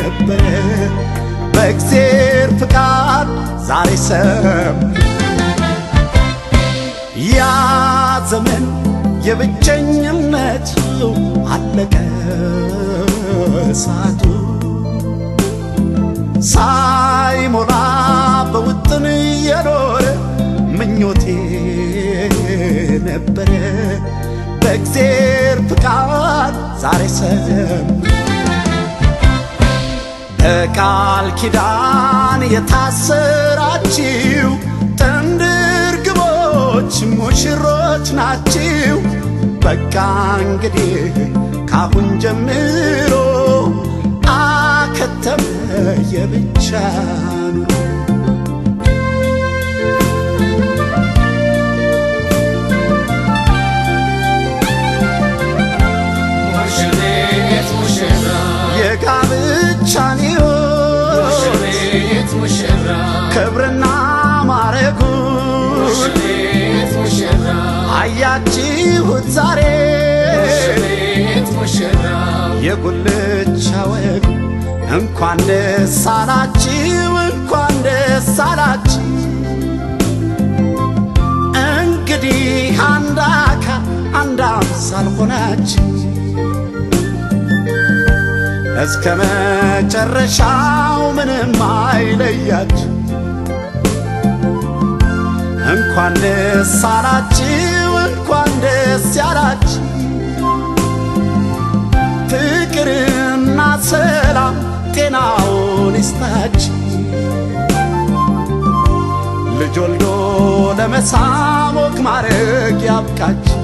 ነበረ በእግዜር ፍቃድ ዛሬ ሰም ያ ዘመን የብቸኝነት አለቀ እሳቱ ሳይሞላ በውጥን የኖረ ምኞቴ ነበረ በእግዜር ፍቃድ ዛሬ ሰም በቃል ኪዳን የታሰራችው ጥንድ ሙሽሮች ናችው። በቃ እንግዲህ ካሁን ጀምሮ አከተመ የብቻ ክብርና ማረጉ ሙሽሪት ሙሽራ አያችሁት ዛሬ የጉልቻ ወግ እንኳን ደስ አላችሁ እንኳን ደስ አላችሁ። እንግዲህ አንድ አካል አንድ አምሳል ሆናችሁ እስከ መጨረሻው ምንም አይለያችሁ እንኳን ደስ አላችሁ እንኳን ደስ ያላችሁ። ፍቅርና ሰላም ጤናውን ይስጣችሁ። ልጅ ወልዶ ለመሳም ወግ ማድረግ ያብቃችሁ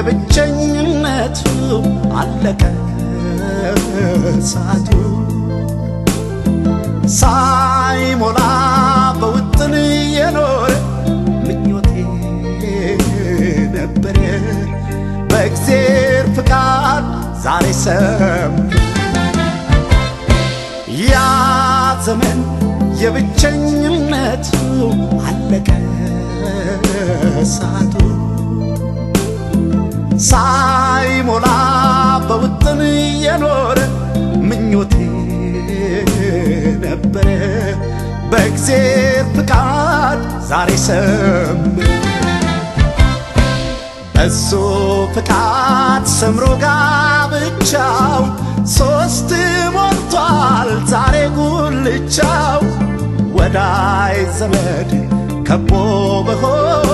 የብቸኝነቱ አለቀ እሳቱ። ሳይሞላ በውጥን የኖረ ምኞቴ ነበረ። በእግዜር ፍቃድ ዛሬ ሰም ያ ዘመን የብቸኝነቱ አለቀ እሳቱ ሳይሞላ በውጥን የኖረ ምኞቴ ነበረ። በእግዜር ፍቃድ ዛሬ ሰም በሱ ፍቃድ ሰምሮ ጋብቻው። ሶስት ሞልቷል ዛሬ ጉልቻው። ወዳይ ዘመድ ከቦ በሆታ